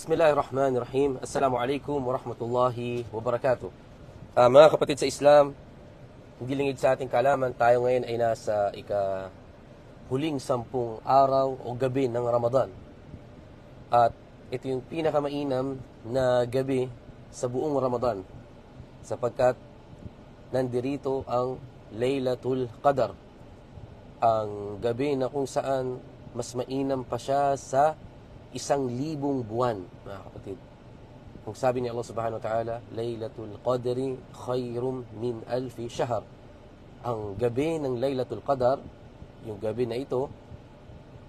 Bismillahirrahmanirrahim. Assalamualaikum warahmatullahi wabarakatuh. Ah, mga kapatid sa Islam, hindi lingid sa ating kalaman, tayo ngayon ay nasa ika huling sampung araw o gabi ng Ramadan. At ito yung pinakamainam na gabi sa buong Ramadan sapagkat nandirito ang Laylatul Qadar. Ang gabi na kung saan mas mainam pa siya sa isang libong buwan, mga kapatid. Kung sabi ni Allah subhanahu wa ta'ala, Laylatul Qadri khayrum min alfi shahr. Ang gabi ng Laylatul Qadar, yung gabi na ito,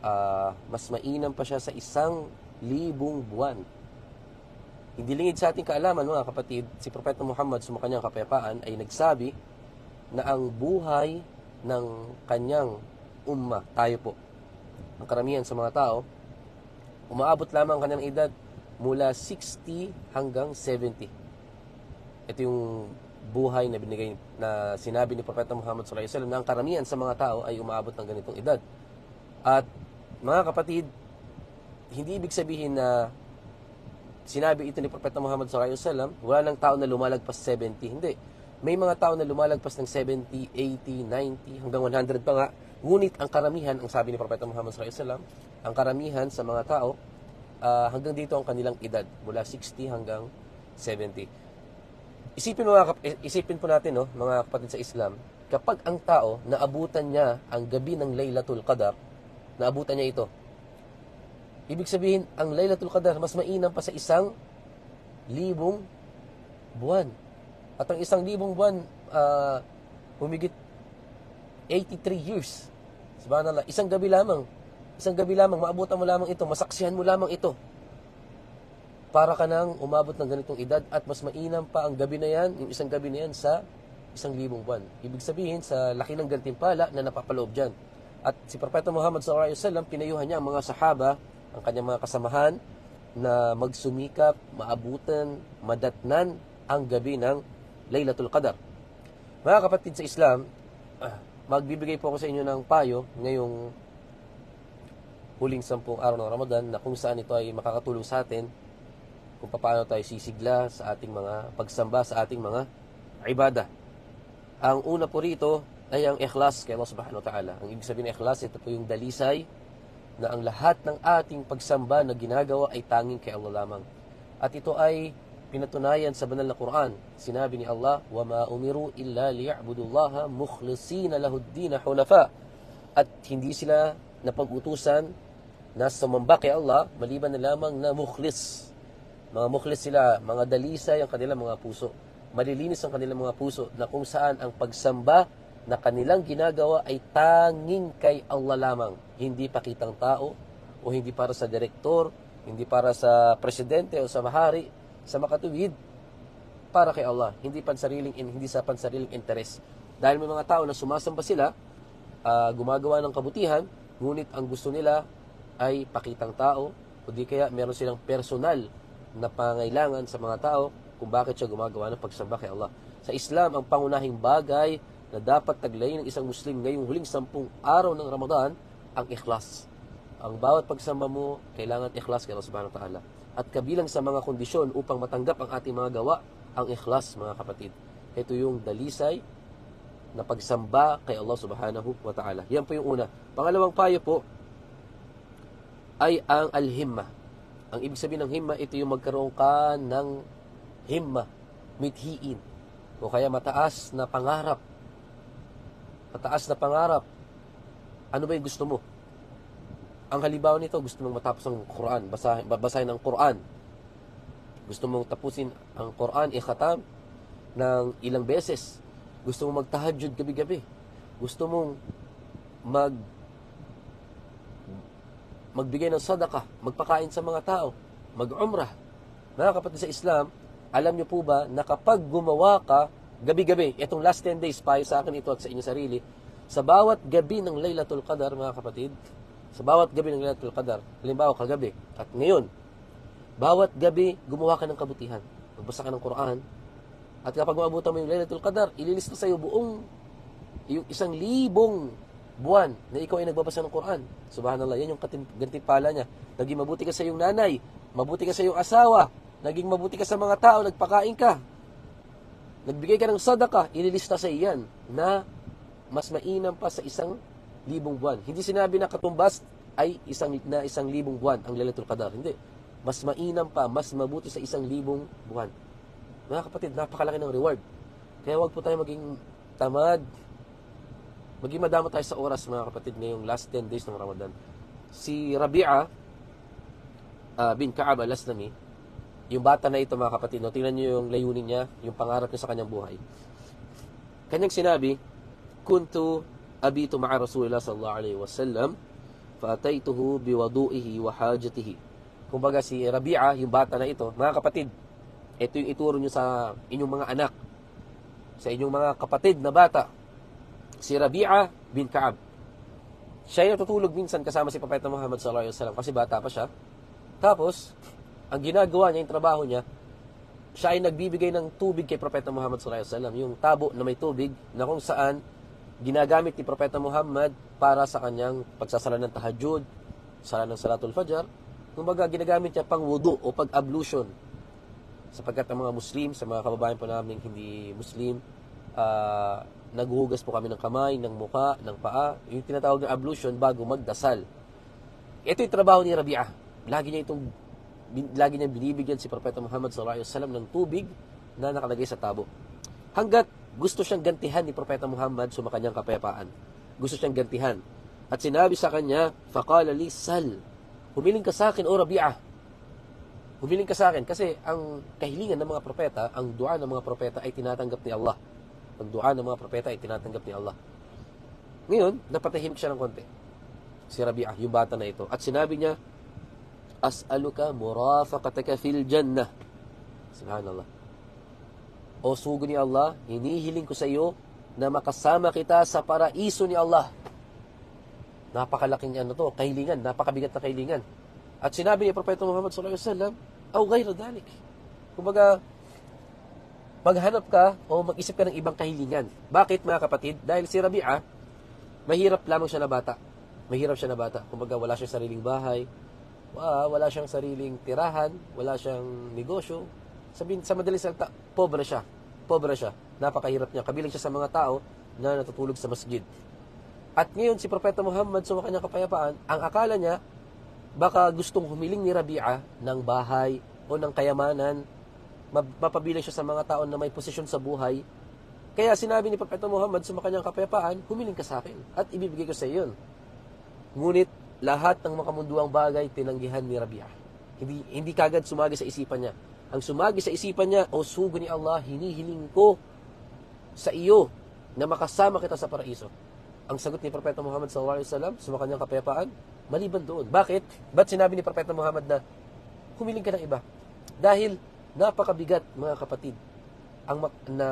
ah, mas mainam pa siya sa isang libong buwan. Hindi lingid sa ating kaalaman, mga kapatid, si Propeta Muhammad, sumakanyang kapayapaan, ay nagsabi na ang buhay ng kanyang umma, tayo po, ang karamihan sa mga tao, umaabot lamang ang kanyang edad mula 60 hanggang 70. Ito yung buhay na binigay na sinabi ni Propeta Muhammad sallallahu alaihi wasallam na ang karamihan sa mga tao ay umaabot ng ganitong edad. At mga kapatid, hindi ibig sabihin na sinabi ito ni Propeta Muhammad sallallahu alaihi wasallam, wala nang tao na lumalagpas 70. Hindi. May mga tao na lumalagpas ng 70, 80, 90, hanggang 100 pa nga. Ngunit ang karamihan, ang sabi ni Propeta Muhammad wasallam, ang karamihan sa mga tao, ah, hanggang dito ang kanilang edad, mula 60 hanggang 70. Isipin mo kap- isipin po natin no, mga kapatid sa Islam, kapag ang tao naabutan niya ang gabi ng Laylatul Qadar, naabutan niya ito. Ibig sabihin, ang Laylatul Qadar mas mainam pa sa isang libong buwan. At ang isang libong buwan, ah, humigit 83 years. Subhanallah, isang gabi lamang. Isang gabi lamang, maabutan mo lamang ito, masaksihan mo lamang ito. Para ka nang umabot ng ganitong edad at mas mainam pa ang gabi na yan, yung isang gabi na yan sa isang libong buwan. Ibig sabihin, sa laki ng gantimpala na napapaloob dyan. At si Propeta Muhammad SAW, pinayuhan niya ang mga sahaba, ang kanyang mga kasamahan, na magsumikap, maabutan, madatnan ang gabi ng Laylatul Qadar. Mga kapatid sa Islam, ah, magbibigay po ako sa inyo ng payo ngayong huling sampung araw ng Ramadan na kung saan ito ay makakatulong sa atin kung paano tayo sisigla sa ating mga pagsamba sa ating mga ibada. Ang una po rito ay ang ikhlas kay Allah subhanahu wa ta'ala. Ang ibig sabihin ng ikhlas, ito po yung dalisay na ang lahat ng ating pagsamba na ginagawa ay tanging kay Allah lamang. At ito ay pinatunayan sa banal na Quran. Sinabi ni Allah, وَمَا أُمِرُوا إِلَّا لِيَعْبُدُوا اللَّهَ مُخْلِصِينَ لَهُ الدِّينَ حُنَفَاءَ At hindi sila napag-utusan na sumamba kay Allah maliban na lamang na mukhlis. Mga mukhlis sila, mga dalisay ang kanilang mga puso. Malilinis ang kanilang mga puso na kung saan ang pagsamba na kanilang ginagawa ay tanging kay Allah lamang. Hindi pakitang tao o hindi para sa direktor, hindi para sa presidente o sa mahari, sa makatuwid, para kay Allah. Hindi pansariling, hindi sa pansariling interes. Dahil may mga tao na sumasamba sila, ah, gumagawa ng kabutihan, ngunit ang gusto nila ay pakitang tao, o di kaya meron silang personal na pangailangan sa mga tao kung bakit siya gumagawa ng pagsamba kay Allah. Sa Islam, ang pangunahing bagay na dapat taglayin ng isang Muslim ngayong huling sampung araw ng Ramadan, ang ikhlas. Ang bawat pagsamba mo, kailangan ikhlas kay Allah subhanahu wa ta'ala. At kabilang sa mga kondisyon upang matanggap ang ating mga gawa, ang ikhlas, mga kapatid. Ito yung dalisay na pagsamba kay Allah subhanahu wa ta'ala. Yan po yung una. Pangalawang payo po ay ang al-himma. Ang ibig sabihin ng himma, ito yung magkaroon ka ng himma, mithiin, o kaya mataas na pangarap. Mataas na pangarap. Ano ba yung gusto mo? Ang halimbawa nito, gusto mong matapos ang Quran, basahin, basahin ang Quran. Gusto mong tapusin ang Quran, ikhatam, ng ilang beses. Gusto mong magtahajud gabi-gabi. Gusto mong mag magbigay ng sadaka, magpakain sa mga tao, mag-umrah. Mga kapatid sa Islam, alam niyo po ba na kapag gumawa ka gabi-gabi, itong last 10 days, payo sa akin ito at sa inyo sarili, sa bawat gabi ng Laylatul Qadar, mga kapatid, sa bawat gabi ng Laylatul Qadar, halimbawa kagabi, at ngayon, bawat gabi, gumawa ka ng kabutihan. Magbasa ka ng Quran, at kapag maabutan mo yung Laylatul Qadar, ililista sa iyo buong yung isang libong buwan na ikaw ay nagbabasa ng Quran. Subhanallah, yan yung katim- gantimpala niya. Naging mabuti ka sa iyong nanay. mabuti ka sa iyong asawa, naging mabuti ka sa mga tao, nagpakain ka, nagbigay ka ng sadaka, ililista sa iyan na mas mainam pa sa isang libong buwan. Hindi sinabi na katumbas ay isang na isang libong buwan ang Lailatul Qadar. Hindi. Mas mainam pa, mas mabuti sa isang libong buwan. Mga kapatid, napakalaki ng reward. Kaya wag po tayo maging tamad. Maging madama tayo sa oras, mga kapatid, ngayong last 10 days ng Ramadan. Si Rabi'a uh, bin Ka'ab al-Aslami, yung bata na ito, mga kapatid, no, tingnan niyo yung layunin niya, yung pangarap niya sa kanyang buhay. Kanyang sinabi, Kuntu abitu ma'a Rasulullah sallallahu alaihi wasallam, fa'ataituhu biwadu'ihi wa hajatihi. Kumbaga si Rabi'a, yung bata na ito, mga kapatid, ito yung ituro nyo sa inyong mga anak, sa inyong mga kapatid na bata. Si Rabi'a bin Ka'ab. Siya yung natutulog minsan kasama si Propeta Muhammad sallallahu alaihi wasallam kasi bata pa siya. Tapos, ang ginagawa niya, yung trabaho niya, siya ay nagbibigay ng tubig kay Propeta Muhammad sallallahu alaihi wasallam, yung tabo na may tubig na kung saan ginagamit ni Propeta Muhammad para sa kanyang pagsasala ng tahajjud, sala ng salatul fajar, kumbaga ginagamit niya pang wudu o pag-ablution. Sapagkat ang mga Muslim, sa mga kababayan po namin hindi Muslim, uh, naghuhugas po kami ng kamay, ng muka, ng paa, yung tinatawag na ablution bago magdasal. Ito yung trabaho ni Rabi'ah. Lagi niya itong lagi niya binibigyan si Propeta Muhammad sallallahu alaihi wasallam ng tubig na nakalagay sa tabo. Hanggat gusto siyang gantihan ni Propeta Muhammad sa kanyang kapayapaan. Gusto siyang gantihan. At sinabi sa kanya, faqala li sal. Humiling ka sa akin, o Rabi'ah. Humiling ka sa akin kasi ang kahilingan ng mga propeta, ang dua ng mga propeta ay tinatanggap ni Allah. Ang dua ng mga propeta ay tinatanggap ni Allah. Ngayon, napatahimik siya ng konti. Si Rabi'ah, yung bata na ito. At sinabi niya, As'aluka murafaqataka fil jannah. Subhanallah o sugo ni Allah, hinihiling ko sa iyo na makasama kita sa paraiso ni Allah. Napakalaking ano to, kahilingan, napakabigat na kahilingan. At sinabi ni Propeta Muhammad sallallahu alaihi wasallam, "Aw ghayra dalik." Kumbaga, maghanap ka o mag-isip ka ng ibang kahilingan. Bakit mga kapatid? Dahil si Rabi'a, mahirap lamang siya na bata. Mahirap siya na bata. Kumbaga, wala siyang sariling bahay, wala siyang sariling tirahan, wala siyang negosyo, Sabihin, sa madaling salita, pobre siya. Pobre siya. Napakahirap niya. Kabilang siya sa mga tao na natutulog sa masjid. At ngayon, si Propeta Muhammad sa kanyang kapayapaan, ang akala niya, baka gustong humiling ni Rabi'a ng bahay o ng kayamanan, mapabilang siya sa mga tao na may posisyon sa buhay. Kaya sinabi ni Propeta Muhammad sa kanyang kapayapaan, humiling ka sa akin at ibibigay ko sa iyo. Ngunit lahat ng makamunduang bagay tinanggihan ni Rabi'a. Hindi, hindi kagad sumagi sa isipan niya ang sumagi sa isipan niya, O sugo ni Allah, hinihiling ko sa iyo na makasama kita sa paraiso. Ang sagot ni Propeta Muhammad sallallahu alaihi sa kanyang kapayapaan, maliban doon. Bakit? Ba't sinabi ni Propeta Muhammad na humiling ka ng iba? Dahil napakabigat, mga kapatid, ang na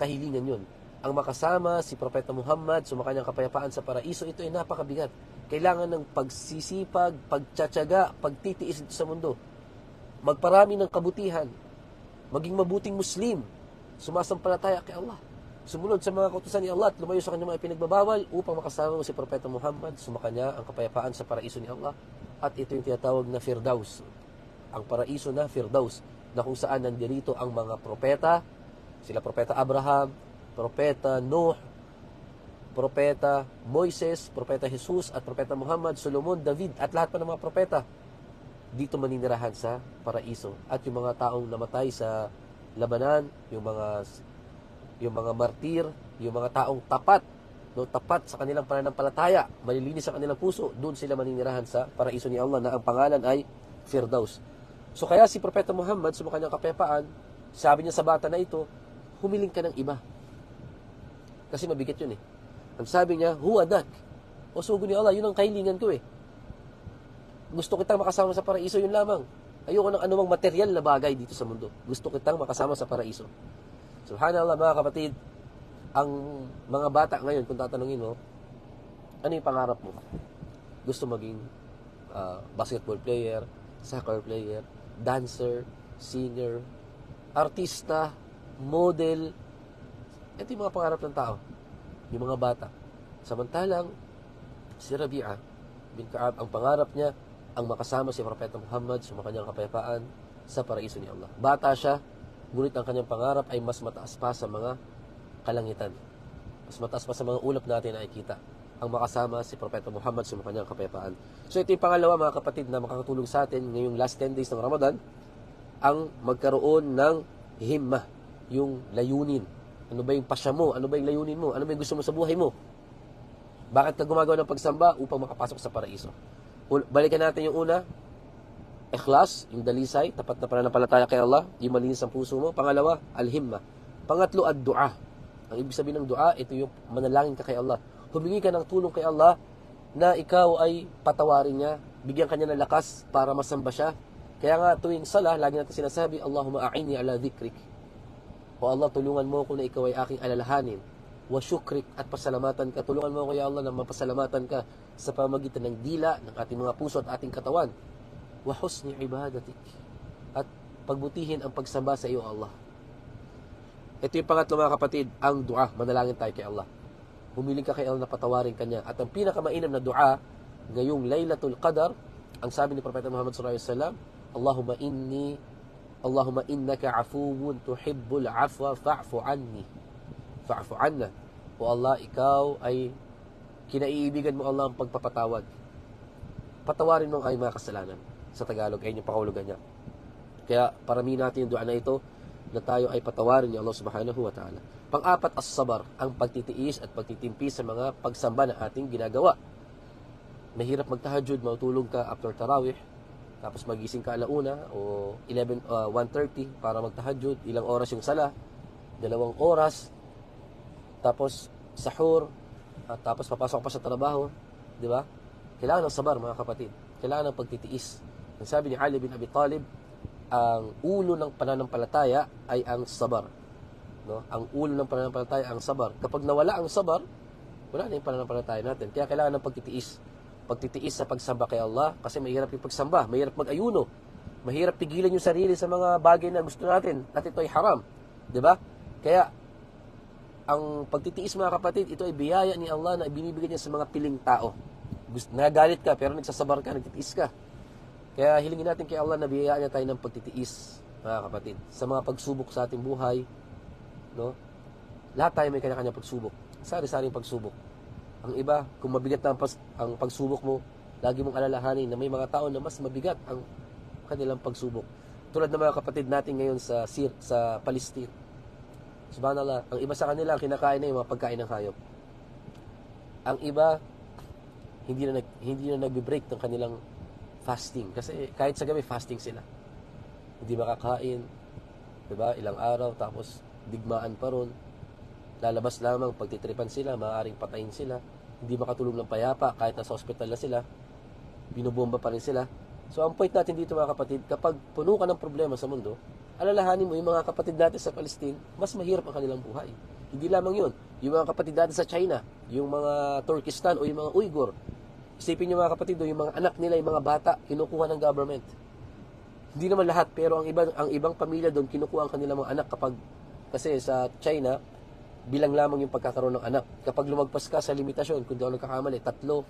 kahilingan yun. Ang makasama si Propeta Muhammad sa kapayapaan sa paraiso, ito ay napakabigat. Kailangan ng pagsisipag, pagtsatsaga, pagtitiis sa mundo magparami ng kabutihan, maging mabuting Muslim, sumasampalataya kay Allah, sumunod sa mga kautusan ni Allah at lumayo sa kanyang mga pinagbabawal upang makasama mo si Propeta Muhammad, sumakanya ang kapayapaan sa paraiso ni Allah. At ito yung tinatawag na Firdaus, ang paraiso na Firdaus, na kung saan nandirito ang mga propeta, sila Propeta Abraham, Propeta Noah, Propeta Moises, Propeta Jesus, at Propeta Muhammad, Solomon, David, at lahat pa ng mga propeta dito maninirahan sa paraiso. At yung mga taong namatay sa labanan, yung mga yung mga martir, yung mga taong tapat, no, tapat sa kanilang pananampalataya, malilinis sa kanilang puso, doon sila maninirahan sa paraiso ni Allah na ang pangalan ay Firdaus. So kaya si Propeta Muhammad sa kanyang kapayapaan, sabi niya sa bata na ito, humiling ka ng iba. Kasi mabigat yun eh. Ang sabi niya, huwadak. O sugo ni Allah, yun ang kahilingan ko eh gusto kitang makasama sa paraiso, yun lamang. Ayoko ng anumang material na bagay dito sa mundo. Gusto kitang makasama sa paraiso. Subhanallah mga kapatid, ang mga bata ngayon, kung tatanungin mo, ano yung pangarap mo? Gusto maging uh, basketball player, soccer player, dancer, singer, artista, model. Ito yung mga pangarap ng tao. Yung mga bata. Samantalang, si Rabi'a bin Kaab, ang pangarap niya, ang makasama si Propeta Muhammad sa kanyang kapayapaan sa paraiso ni Allah. Bata siya, ngunit ang kanyang pangarap ay mas mataas pa sa mga kalangitan. Mas mataas pa sa mga ulap natin na nakikita ang makasama si Propeta Muhammad sa kanyang kapayapaan. So ito yung pangalawa mga kapatid na makakatulong sa atin ngayong last 10 days ng Ramadan, ang magkaroon ng himma, yung layunin. Ano ba yung pasya mo? Ano ba yung layunin mo? Ano ba yung gusto mo sa buhay mo? Bakit ka gumagawa ng pagsamba? Upang makapasok sa paraiso. Balikan natin yung una, ikhlas, yung dalisay, tapat na pananampalataya kay Allah, yung malinis ang puso mo. Pangalawa, al-himma. Pangatlo, ad-dua. Ang ibig sabihin ng dua, ito yung manalangin ka kay Allah humingi ka ng tulong kay Allah na ikaw ay patawarin niya, bigyan kanya ng lakas para masamba siya. Kaya nga tuwing sala, lagi natin sinasabi, Allahumma a'ini ala dhikrik. O Allah, tulungan mo ako na ikaw ay aking alalahanin. Wa syukrik at pasalamatan ka. Tulungan mo ako, Ya Allah, na mapasalamatan ka sa pamagitan ng dila ng ating mga puso at ating katawan. Wa husni ibadatik. At pagbutihin ang pagsamba sa iyo, Allah. Ito yung pangatlo mga kapatid, ang dua. Manalangin tayo kay Allah humiling ka kay Allah na patawarin kanya. At ang pinakamainam na dua, ngayong Laylatul Qadar, ang sabi ni Propeta Muhammad sallallahu alaihi Allahumma inni Allahumma innaka afuwun tuhibbul afwa fa'fu anni. Fa'fu anna. O Allah, ikaw ay kinaiibigan mo Allah ang pagpapatawad. Patawarin mo ang ay mga kasalanan. Sa Tagalog, ay yung pakahulugan niya. Kaya parami natin yung dua na ito na tayo ay patawarin ni Allah subhanahu wa ta'ala. Pang-apat, as-sabar, ang pagtitiis at pagtitimpi sa mga pagsamba na ating ginagawa. Mahirap magtahajud, matulog ka after tarawih, tapos magising ka alauna o 11, uh, 1.30 para magtahajud, ilang oras yung sala, dalawang oras, tapos sahur, at tapos papasok pa sa trabaho, di ba? Kailangan ng sabar, mga kapatid. Kailangan ng pagtitiis. Ang sabi ni Ali bin Abi Talib, ang ulo ng pananampalataya ay ang sabar. No? Ang ulo ng pananampalataya ang sabar. Kapag nawala ang sabar, wala na yung pananampalataya natin. Kaya kailangan ng pagtitiis. Pagtitiis sa pagsamba kay Allah kasi mahirap yung pagsamba, mahirap mag-ayuno. Mahirap pigilan yung sarili sa mga bagay na gusto natin at ito ay haram. 'Di ba? Kaya ang pagtitiis mga kapatid, ito ay biyaya ni Allah na ibinibigay niya sa mga piling tao. Nagalit ka pero nagsasabar ka, nagtitiis ka. Kaya hilingin natin kay Allah na biyayaan niya tayo ng pagtitiis, mga kapatid. Sa mga pagsubok sa ating buhay, no? Lahat tayo may kanya-kanya pagsubok. Sari-saring pagsubok. Ang iba, kung mabigat na ang, pas, ang pagsubok mo, lagi mong alalahanin na may mga tao na mas mabigat ang kanilang pagsubok. Tulad ng mga kapatid natin ngayon sa Sir, sa Palestine. Subhanallah, ang iba sa kanila, ang kinakain na yung mga pagkain ng hayop. Ang iba, hindi na, nag, hindi na nagbe-break ng kanilang fasting. Kasi kahit sa gabi, fasting sila. Hindi makakain, diba? ilang araw, tapos digmaan pa ron. Lalabas lamang, pagtitripan sila, maaaring patayin sila. Hindi makatulog ng payapa kahit nasa hospital na sila. Binubomba pa rin sila. So ang point natin dito mga kapatid, kapag puno ka ng problema sa mundo, alalahanin mo yung mga kapatid natin sa Palestine, mas mahirap ang kanilang buhay. Hindi lamang yun. Yung mga kapatid natin sa China, yung mga Turkistan o yung mga Uyghur, isipin nyo mga kapatid, yung mga anak nila, yung mga bata, kinukuha ng government. Hindi naman lahat, pero ang, iba, ang ibang pamilya doon, kinukuha ang kanilang mga anak kapag kasi sa China, bilang lamang yung pagkakaroon ng anak. Kapag lumagpas ka sa limitasyon, kung ako nagkakamali, tatlo,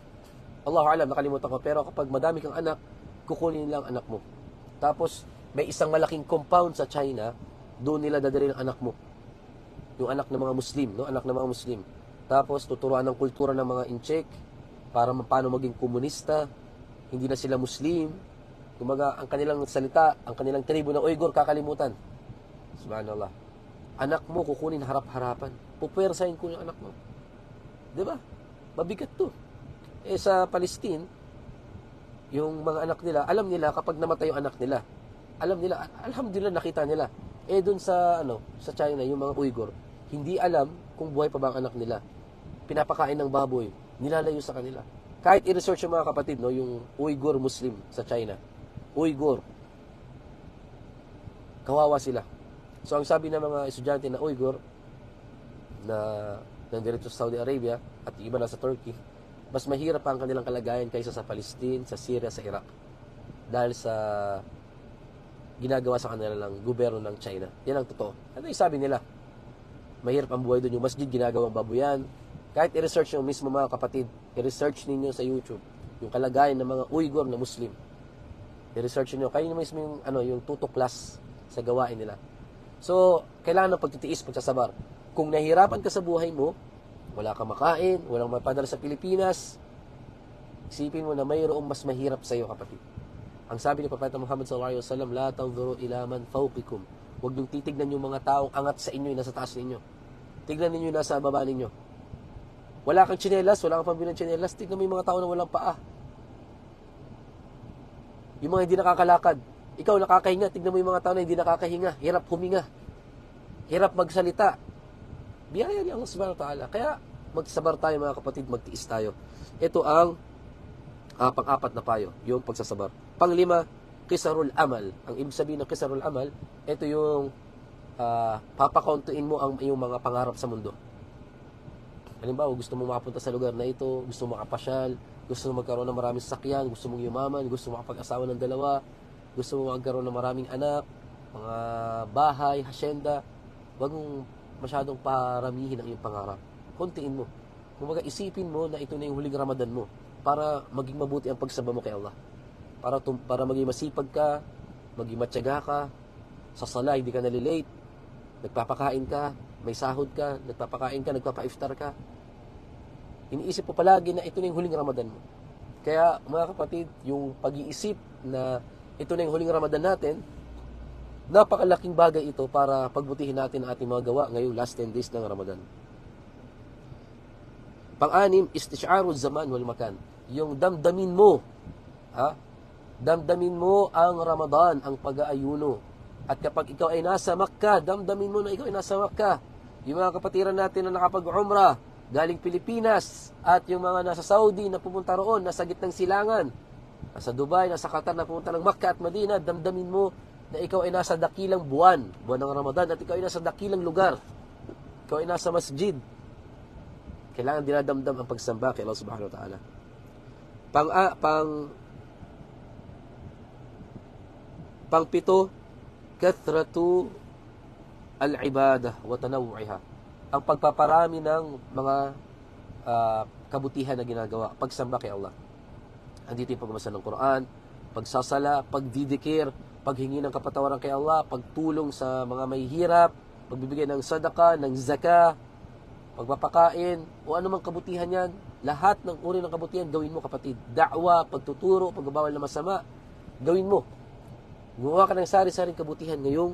Allahu alam, nakalimutan ko. Pero kapag madami kang anak, kukunin lang anak mo. Tapos, may isang malaking compound sa China, doon nila dadalhin ang anak mo. Yung anak ng mga Muslim, no? Anak ng mga Muslim. Tapos, tuturuan ng kultura ng mga Incheck, para paano maging komunista, hindi na sila Muslim. Kumaga, ang kanilang salita, ang kanilang tribo ng Uyghur, kakalimutan. Subhanallah anak mo kukunin harap-harapan. Pupwersahin ko yung anak mo. Di ba? Mabigat to. Eh sa Palestine, yung mga anak nila, alam nila kapag namatay yung anak nila, alam nila, alhamdulillah nakita nila. Eh dun sa, ano, sa China, yung mga Uyghur, hindi alam kung buhay pa ba ang anak nila. Pinapakain ng baboy, nilalayo sa kanila. Kahit i-research yung mga kapatid, no, yung Uyghur Muslim sa China. Uyghur. Kawawa sila So, ang sabi ng mga estudyante na Uyghur na nandiretso sa Saudi Arabia at iba na sa Turkey, mas mahirap ang kanilang kalagayan kaysa sa Palestine, sa Syria, sa Iraq. Dahil sa ginagawa sa kanila ng gobyerno ng China. Yan ang totoo. Ano yung sabi nila? Mahirap ang buhay doon. Yung masjid ginagawang babuyan. Kahit i-research yung mismo mga kapatid, i-research ninyo sa YouTube yung kalagayan ng mga Uyghur na Muslim. I-research nyo. Kayo mismo yung, ano, yung tutuklas sa gawain nila. So, kailangan ng pagtitiis, pagsasabar. Kung nahihirapan ka sa buhay mo, wala kang makain, walang mapadala sa Pilipinas, isipin mo na mayroong mas mahirap sa iyo, kapatid. Ang sabi ni Propeta Muhammad sallallahu alaihi wasallam, la tanzuru ila man fawqikum. Huwag niyong titignan yung mga taong angat sa inyo, nasa taas ninyo. Tignan yung nasa baba ninyo. Wala kang tsinelas, wala kang pambilang tsinelas, tignan mo yung mga tao na walang paa. Yung mga hindi nakakalakad. Ikaw nakakahinga, tignan mo yung mga tao na hindi nakakahinga. Hirap huminga. Hirap magsalita. Biyaya ni Allah subhanahu wa ta'ala. Kaya magsabar tayo mga kapatid, magtiis tayo. Ito ang uh, pang-apat na payo, yung pagsasabar. Panglima, kisarul amal. Ang ibig sabihin ng kisarul amal, ito yung uh, papakontuin mo ang iyong mga pangarap sa mundo. Halimbawa, gusto mo makapunta sa lugar na ito, gusto mo makapasyal, gusto mo magkaroon ng maraming sakyan, gusto mong yumaman, gusto mo makapag-asawa ng dalawa, gusto mo magkaroon ng maraming anak, mga bahay, hasyenda, wag mong masyadong paramihin ang iyong pangarap. Kuntiin mo. Kumbaga, isipin mo na ito na yung huling Ramadan mo para maging mabuti ang pagsamba mo kay Allah. Para, tum- para maging masipag ka, maging matyaga ka, sa sala hindi ka nalilate, nagpapakain ka, may sahod ka, nagpapakain ka, nagpapa-iftar ka. Iniisip mo palagi na ito na yung huling Ramadan mo. Kaya mga kapatid, yung pag-iisip na ito na yung huling Ramadan natin, napakalaking bagay ito para pagbutihin natin ang ating mga gawa ngayong last 10 days ng Ramadan. Pang-anim, istisyaru zaman wal makan. Yung damdamin mo, ha? Damdamin mo ang Ramadan, ang pag-aayuno. At kapag ikaw ay nasa Makkah, damdamin mo na ikaw ay nasa Makkah. Yung mga kapatiran natin na nakapag-umrah, galing Pilipinas, at yung mga nasa Saudi na pumunta roon, nasa gitnang silangan, nasa Dubai, nasa Qatar na pumunta ng Makkah at Madina, damdamin mo na ikaw ay nasa dakilang buwan, buwan ng Ramadan, at ikaw ay nasa dakilang lugar. Ikaw ay nasa masjid. Kailangan dinadamdam ang pagsamba kay Allah subhanahu wa ta'ala. Pang, ah, pang, pang pito, kathratu al-ibadah wa tanawu'iha. Ang pagpaparami ng mga uh, kabutihan na ginagawa, pagsamba kay Allah. Andito yung pagbasa ng Quran, pagsasala, pagdidikir, paghingi ng kapatawaran kay Allah, pagtulong sa mga may hirap, pagbibigay ng sadaka, ng zaka, pagpapakain, o anumang kabutihan yan, lahat ng uri ng kabutihan, gawin mo kapatid. Da'wa, pagtuturo, pagbabawal na masama, gawin mo. Gumawa ka ng sari-saring kabutihan ngayong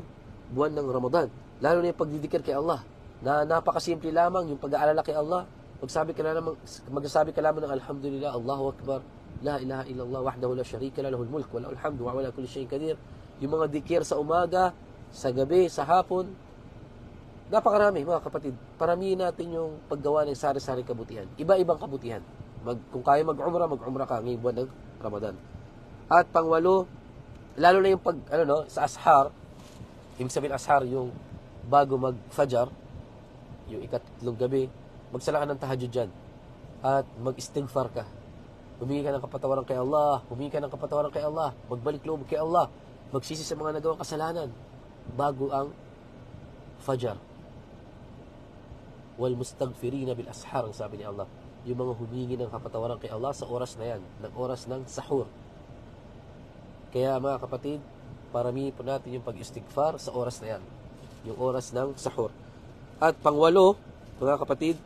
buwan ng Ramadan. Lalo na yung pagdidikir kay Allah, na napakasimple lamang yung pag-aalala kay Allah. Magsabi ka lamang, magsasabi ka lamang ng Alhamdulillah, Allahu Akbar, La ilaha illallah wahdahu la syarika la lahul mulk wa lahul hamdu wa ala kulli syai'in qadir. Yung mga dikir sa umaga, sa gabi, sa hapon, napakarami mga kapatid. Paramihin natin yung paggawa ng sari-sari kabutihan. Iba-ibang kabutihan. Mag, kung kaya mag-umrah, mag-umrah ka ngayong buwan ng Ramadan. At pangwalo, lalo na yung pag, ano no, sa ashar, ibig sabihin ashar yung bago mag-fajar, yung ikatlong gabi, magsala ka ng tahajjud dyan. At mag-istighfar ka Humingi ka ng kapatawaran kay Allah. Humingi ka ng kapatawaran kay Allah. Magbalik loob kay Allah. Magsisi sa mga nagawang kasalanan. Bago ang Fajar. Wal mustaghfirina bil ashar, ang sabi ni Allah. Yung mga humingi ng kapatawaran kay Allah sa oras na yan. Ng oras ng sahur. Kaya mga kapatid, parami po natin yung pag-istighfar sa oras na yan. Yung oras ng sahur. At pangwalo, mga kapatid,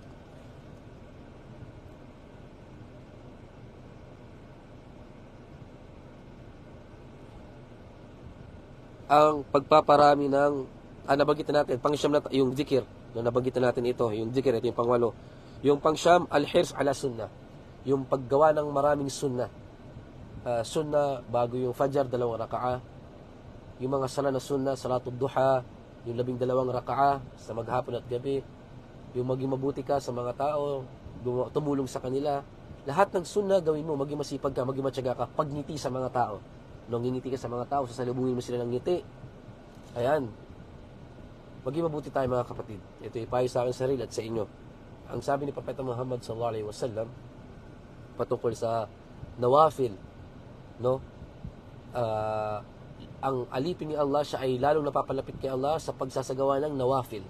ang pagpaparami ng ah, nabanggit natin, pangsyam na yung zikir, no, nabanggit natin ito, yung zikir, ito yung pangwalo. Yung pangsyam, al-hirs ala sunnah. Yung paggawa ng maraming sunnah. Uh, sunnah, bago yung fajar, dalawang raka'a. Yung mga sala na sunnah, salatul duha, yung labing dalawang raka'a sa maghapon at gabi. Yung maging mabuti ka sa mga tao, tumulong sa kanila. Lahat ng sunnah gawin mo, maging masipag ka, maging matyaga ka, pagngiti sa mga tao Nung ngingiti ka sa mga tao, sasalubungin mo sila ng ngiti. Ayan. Maging mabuti tayo mga kapatid. Ito ipayo sa akin sarili at sa inyo. Ang sabi ni Propeta Muhammad sallallahu alaihi wasallam patungkol sa nawafil, no? Uh, ang alipin ni Allah siya ay lalong napapalapit kay Allah sa pagsasagawa ng nawafil.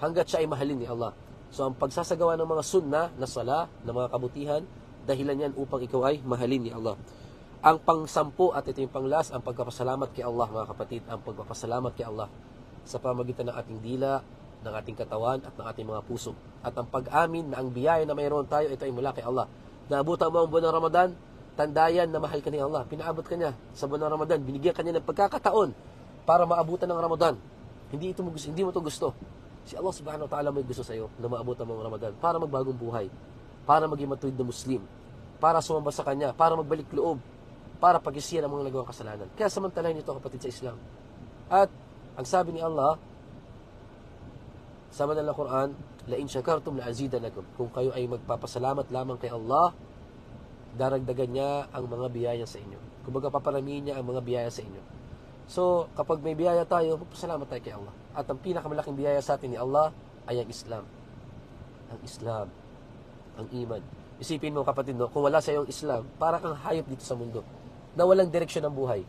Hanggat siya ay mahalin ni Allah. So ang pagsasagawa ng mga sunna na sala, ng mga kabutihan, dahilan yan upang ikaw ay mahalin ni Allah. Ang pang-sampu at ito yung panglas, ang pagpapasalamat kay Allah mga kapatid, ang pagpapasalamat kay Allah sa pamagitan ng ating dila, ng ating katawan at ng ating mga puso. At ang pag-amin na ang biyaya na mayroon tayo, ito ay mula kay Allah. Naabutan mo ang buwan ng Ramadan, tandayan na mahal ka ni Allah. Pinaabot ka niya sa buwan ng Ramadan, binigyan ka niya ng pagkakataon para maabutan ng Ramadan. Hindi ito mo gusto, hindi mo to gusto. Si Allah subhanahu wa ta'ala may gusto sa iyo na maabutan mo ang Ramadan para magbagong buhay, para maging matuwid na Muslim, para sumamba sa Kanya, para magbalik loob, para pagisiyan ang mga nagawang kasalanan. Kaya samantalahin ito kapatid sa Islam. At ang sabi ni Allah, sa banal na Quran, la in syakartum la azidanakum. Kung kayo ay magpapasalamat lamang kay Allah, daragdagan niya ang mga biyaya sa inyo. Kumbaga paparamihin niya ang mga biyaya sa inyo. So, kapag may biyaya tayo, magpasalamat tayo kay Allah. At ang pinakamalaking biyaya sa atin ni Allah ay ang Islam. Ang Islam. Ang iman. Isipin mo kapatid, no, kung wala sa iyong Islam, para kang hayop dito sa mundo na walang direksyon ng buhay.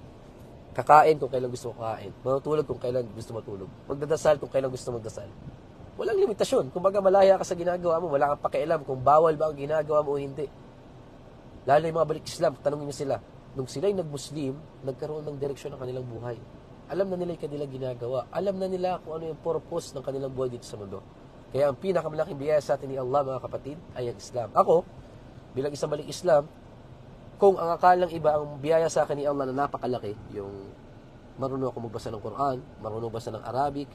Kakain kung kailan gusto kakain. Matutulog kung kailan gusto matulog. Magdadasal kung kailan gusto magdasal. Walang limitasyon. Kung baga malaya ka sa ginagawa mo, wala kang pakialam kung bawal ba ang ginagawa mo o hindi. Lalo yung mga balik Islam, tanongin niyo sila. Nung sila'y nag-Muslim, nagkaroon ng direksyon ng kanilang buhay. Alam na nila yung kanilang ginagawa. Alam na nila kung ano yung purpose ng kanilang buhay dito sa mundo. Kaya ang pinakamalaking biyaya sa atin ni Allah, mga kapatid, ay ang Islam. Ako, bilang isang balik Islam, kung ang akalang iba ang biyaya sa akin ni Allah na napakalaki, yung marunong ako magbasa ng Quran, marunong basa ng Arabic,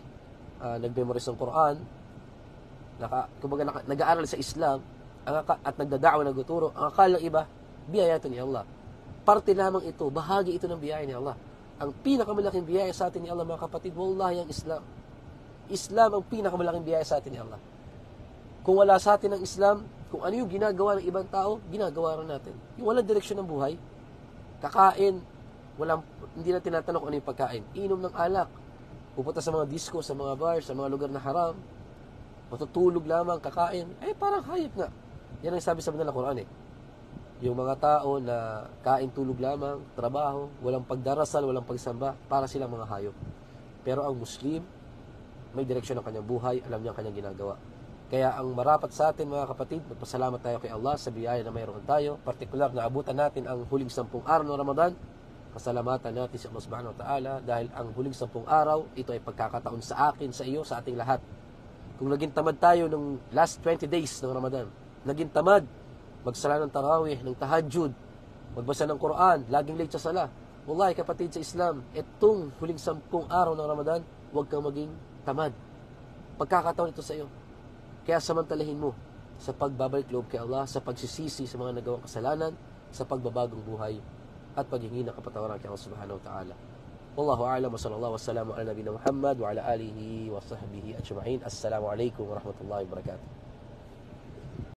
uh, nag-memorize ng Quran, naka, kumbaga naka, nag-aaral sa Islam, ang at nagdadawa nagtuturo, ang akalang iba, biyaya ito ni Allah. Parte lamang ito, bahagi ito ng biyaya ni Allah. Ang pinakamalaking biyaya sa atin ni Allah, mga kapatid, wallahi ang Islam. Islam ang pinakamalaking biyaya sa atin ni Allah. Kung wala sa atin ang Islam, kung ano yung ginagawa ng ibang tao, ginagawa rin natin. Yung walang direksyon ng buhay, kakain, walang, hindi na tinatanong kung ano yung pagkain. Inom ng alak, pupunta sa mga disco, sa mga bar, sa mga lugar na haram, matutulog lamang, kakain, eh parang hayop nga. Yan ang sabi sa mga Quran eh. Yung mga tao na kain tulog lamang, trabaho, walang pagdarasal, walang pagsamba, para silang mga hayop. Pero ang Muslim, may direksyon ng kanyang buhay, alam niya ang kanyang ginagawa. Kaya ang marapat sa atin mga kapatid, magpasalamat tayo kay Allah sa biyaya na mayroon tayo. Partikular na abutan natin ang huling sampung araw ng Ramadan. Pasalamatan natin si Allah subhanahu wa ta'ala dahil ang huling sampung araw, ito ay pagkakataon sa akin, sa iyo, sa ating lahat. Kung naging tamad tayo ng last 20 days ng Ramadan, naging tamad, magsala ng tarawih, ng tahajjud, magbasa ng Quran, laging late sa sala. Wallahi kapatid sa Islam, itong huling sampung araw ng Ramadan, huwag kang maging tamad. Pagkakataon ito sa iyo. Kaya samantalahin mo sa pagbabalik loob kay Allah, sa pagsisisi sa mga nagawang kasalanan, sa pagbabagong buhay, at paghingi ng kapatawaran kay Allah subhanahu wa ta'ala. Wallahu a'lam wa sallallahu wa sallam ala nabina Muhammad wa ala alihi wa sahbihi ajma'in. Assalamu alaikum wa rahmatullahi wa barakatuh.